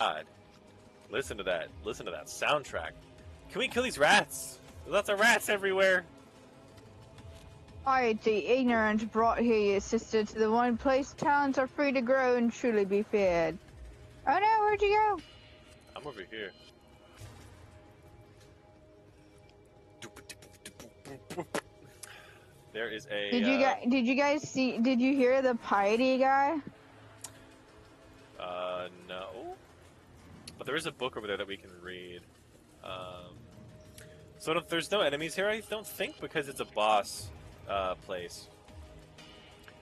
God. Listen to that. Listen to that soundtrack. Can we kill these rats? There's lots of rats everywhere. I, the ignorant, brought here your sister to the one place talents are free to grow and truly be feared. Oh no, where'd you go? I'm over here. There is a. Did you uh, guys? Did you guys see? Did you hear the piety guy? Uh, no. But there is a book over there that we can read. Um, so if there's no enemies here, I don't think, because it's a boss uh, place.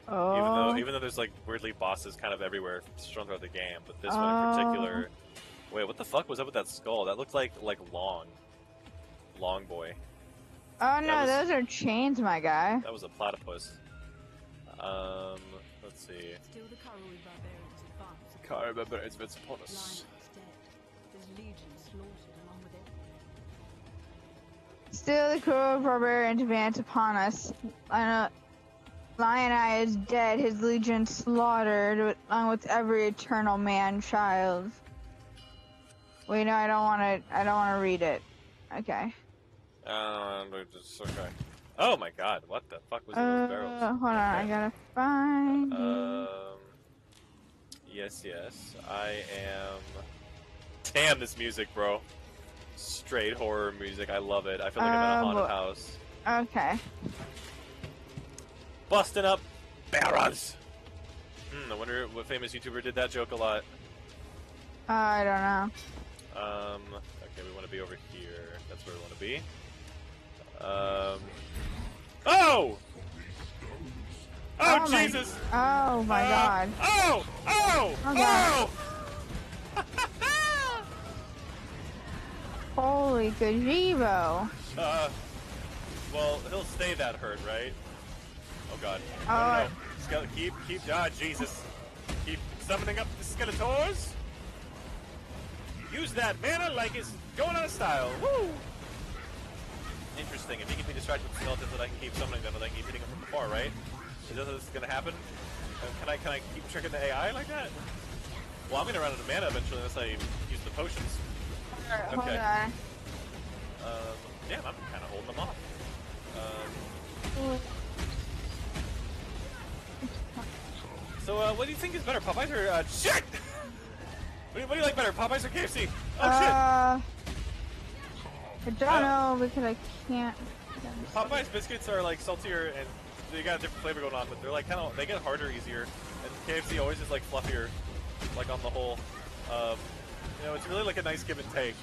Oh. Even though, even though there's like weirdly bosses kind of everywhere strewn throughout the game, but this one in Oh. particular. Wait, what the fuck was up with that skull? That looked like like long, long boy. oh no, was- those are chains, my guy. That was a platypus. Um, let's see. Still the Karui barbarians advance. Can't remember it's been upon Lioneye is dead. His legion slaughtered along with it. Still, the Karui barbarians advance upon us. Lion- Lioneye is dead. His legion slaughtered, along with every eternal man-child. Wait, no, I don't want to. I don't want to read it. Okay. Um, it's okay. Oh my god, what the fuck was in Uh, those barrels? hold on, I gotta find. it. Um. Yes, yes. I am. Damn this music, bro. Straight horror music. I love it. I feel like I'm in a haunted house. Okay. Busting up barrels. Hmm. I wonder what famous YouTuber did that joke a lot. Uh, I don't know. Um. Okay, we want to be over here. That's where we want to be. Um. Oh! Oh, Oh my- Jesus! Oh my Uh, god. Oh! Oh! Oh. Oh! Holy gazebo. Uh, well, he'll stay that hurt, right? Oh god. Oh, no, no, keep, keep, ah, Jesus. Keep summoning up the Skeletors. Use that mana like it's going out of style. Woo! Interesting. If he can be distracted with skeletons, then I can keep summoning them, and I can keep hitting them from afar, right? Is this gonna happen? Uh, can I, can I keep tricking the AI like that? Well, I'm gonna run out of mana eventually unless I use the potions. Alright, Hold Okay. on. Um, damn, I'm kind of holding them off. Um, so, uh, what do you think is better, Popeyes or uh, shit? what, do you, what do you like better, Popeyes or KFC? Oh uh, I don't Uh, know because I can't. Popeyes biscuits are like saltier and they got a different flavor going on, but they're like kind of they get harder easier, and KFC always is like fluffier, like on the whole. Um, you know, it's really like a nice give and take.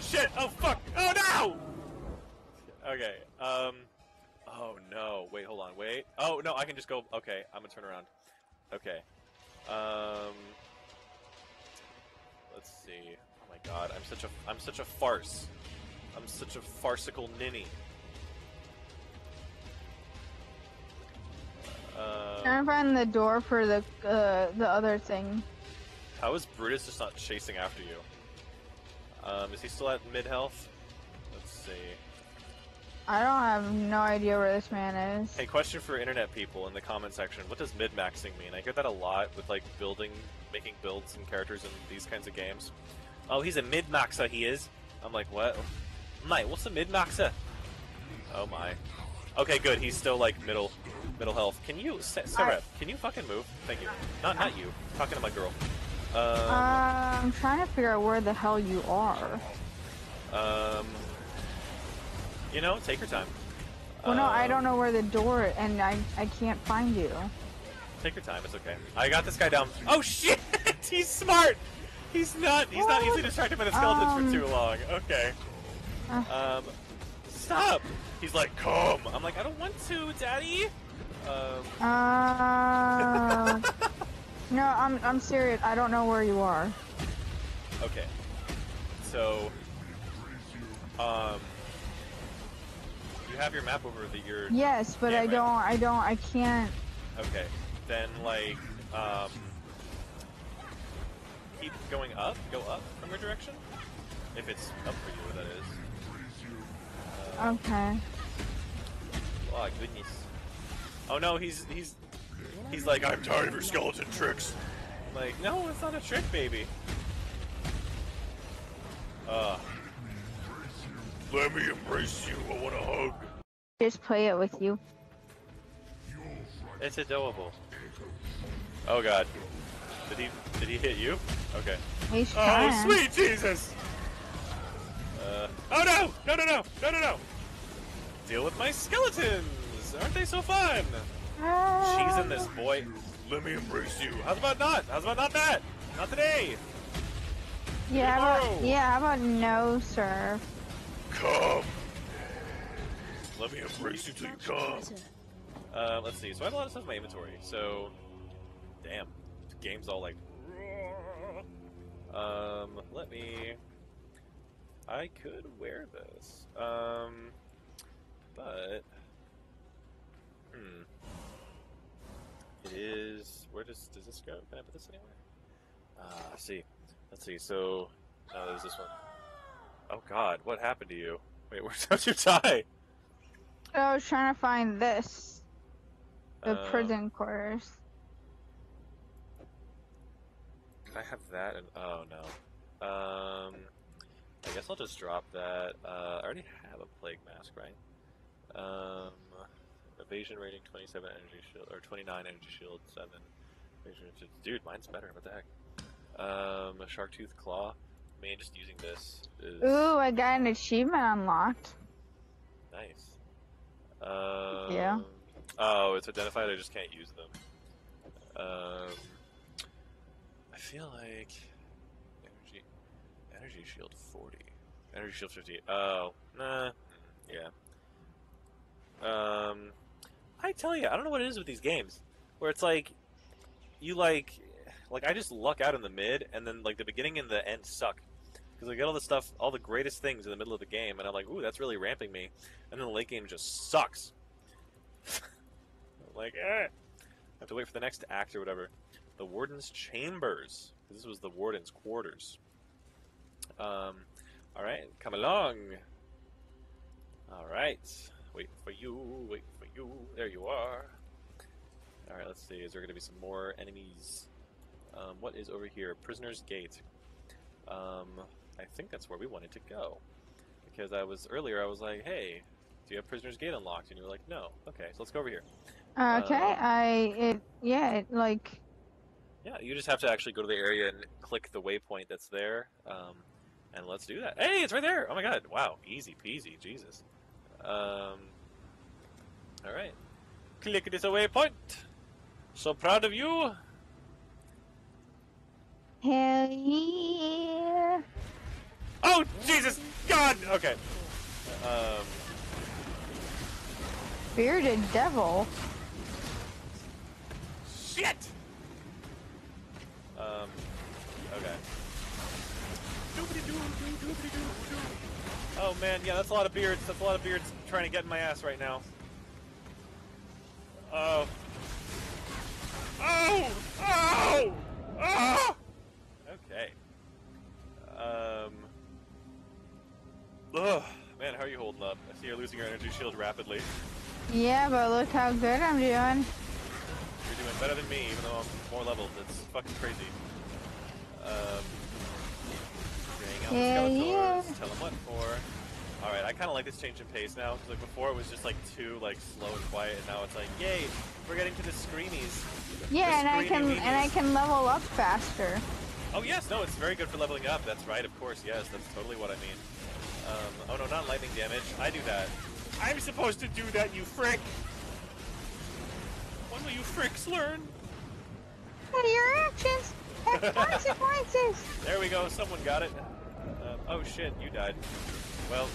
Shit! Oh fuck! Oh no! Okay. Um. Oh no! Wait, hold on. Wait. Oh no! I can just go. Okay, I'm gonna turn around. Okay. Um. Let's see. Oh my god! I'm such a I'm such a farce. I'm such a farcical ninny. Uh, Trying to find the door for the uh, the other thing. How is Brutus just not chasing after you? Um, is he still at mid health? Let's see. I don't have no idea where this man is. Hey, question for internet people in the comment section: What does mid maxing mean? I hear that a lot with like building, making builds and characters in these kinds of games. Oh, he's a mid maxer. He is. I'm like, what? Mate, what's a mid maxer? Oh my. Okay, good. He's still like middle, middle health. Can you, Sa- Sarah? Can you fucking move? Thank you. Not, not you. talking to my girl. Um, Uh, I'm trying to figure out where the hell you are. um. You know, take your time. Well, no, I Um, don't know where the door, and I I can't find you. Take your time. It's okay. I got this guy down. Oh shit! he's smart. He's not. He's not easily distracted by the skeletons Um, for too long. Okay. uh. Um, stop. He's like, come. I'm like, I don't want to, Daddy. Um, Uh, no, I'm I'm serious. I don't know where you are. okay. So, um, you have your map over the your. Yes, but I right. don't. I don't. I can't. Okay. Then like, um, keep going up. Go up from your direction. If it's up for you, that is. Uh, Okay. Oh goodness. Oh no, he's he's he's like I'm tired of your skeleton tricks. Like, no, it's not a trick, baby. Uh, let me embrace you. I want a hug. Just play it with you. It's adorable. Oh god. Did he did he hit you? Okay. He's Oh trying. sweet Jesus! Uh, oh no! No no no! No no no! Deal with my skeletons! Aren't they so fun? She's in this boy. Let me embrace you. How's about not? How's about not that? Not today. Yeah, how about, yeah, how about no, sir? Come. Let me embrace you till you come. Uh, let's see. So I have a lot of stuff in my inventory. So, damn, the game's all like. Um, let me. I could wear this. Um, but hmm, it is. Where does does this go? Can I put this anywhere? Ah, let's see. Let's see. So, no, there's this one. Oh God, what happened to you? Wait, where's how'd you die? I was trying to find this. The Um, prison quarters. I have that and oh no. Um I guess I'll just drop that. Uh, I already have a plague mask, right? Um evasion rating 27 energy shield or 29 energy shield 7. Dude, mine's better. What the heck? Um a shark tooth claw. Man, just using this is Ooh, I got an achievement unlocked. nice. Um, Yeah. Oh, it's identified. I just can't use them. Um, I feel like energy, energy shield forty, energy shield fifty. Oh, nah, yeah. Um, I tell you, I don't know what it is with these games, where it's like, you like, like I just luck out in the mid, and then like the beginning and the end suck. Because I get all the stuff, all the greatest things in the middle of the game, and I'm like, ooh, that's really ramping me. And then the late game just sucks. like, eh. I have to wait for the next act or whatever. The Warden's Chambers. This was the Warden's quarters. Um, alright, come along. Alright. Wait for you, wait for you. There you are. Alright, let's see. Is there going to be some more enemies? Um, what is over here? Prisoner's Gate. Um, I think that's where we wanted to go. Because I was, earlier I was like, hey, do you have Prisoner's Gate unlocked? And you were like, no. Okay, so let's go over here. Okay, Uh, I it yeah, it like Yeah, you just have to actually go to the area and click the waypoint that's there. Um, and let's do that. Hey, it's right there! Oh my god, wow, easy peasy, Jesus. Um, Alright. Click this waypoint. So proud of you. hell yeah. Oh, Jesus! God! Okay. Um, Bearded devil. shit! Um, okay. Doobity-doo, doo, doobity-doo, doo. Oh man, yeah, that's a lot of beards. That's a lot of beards trying to get in my ass right now. Oh. Oh! Okay. Um. Ugh. Man, how are you holding up? I see you're losing your energy shield rapidly. Yeah, but look how good I'm doing. You're doing better than me, even though I'm more leveled. It's fucking crazy. Um, bring out Yeah, yeah. Tell them what for. All right, I kind of like this change in pace now. 'cause, like before, it was just like too like slow and quiet, and now it's like, yay, we're getting to the screamies. Yeah, and I can and I can level up faster. Oh yes, no, it's very good for leveling up. That's right, of course. Yes, that's totally what I mean. Um, oh no, not lightning damage. I do that. I'm supposed to do that, you frick. When will you fricks learn? What are your actions? Have consequences. There we go. Someone got it. Um, oh shit, you died. Well,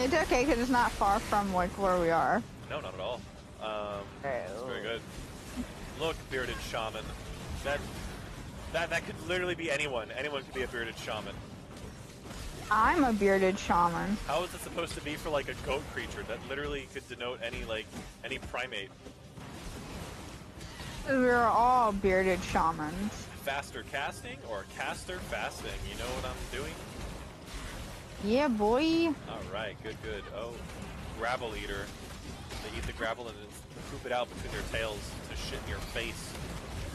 It's okay because it's not far from like where we are. no, not at all. Um, it's very good. Look, bearded shaman. That that that could literally be anyone. Anyone could be a bearded shaman. I'm a bearded shaman. How is it supposed to be for like a goat creature that literally could denote any like any primate? We're all bearded shamans. Faster casting or caster fasting? You know what I'm doing? Yeah, boy. All right, good, good. Oh, gravel eater. They eat the gravel and then poop it out between their tails to shit in your face.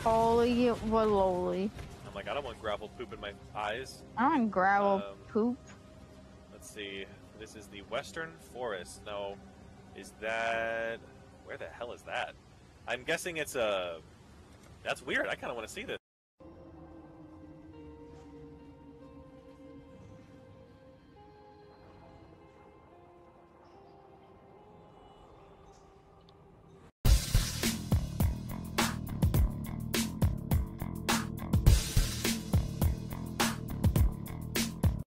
Holy walloly. I'm like, I don't want gravel poop in my eyes. I want gravel Um, poop. Let's see. This is the Western Forest. No, is that where the hell is that? I'm guessing it's a. That's weird. I kind of want to see this.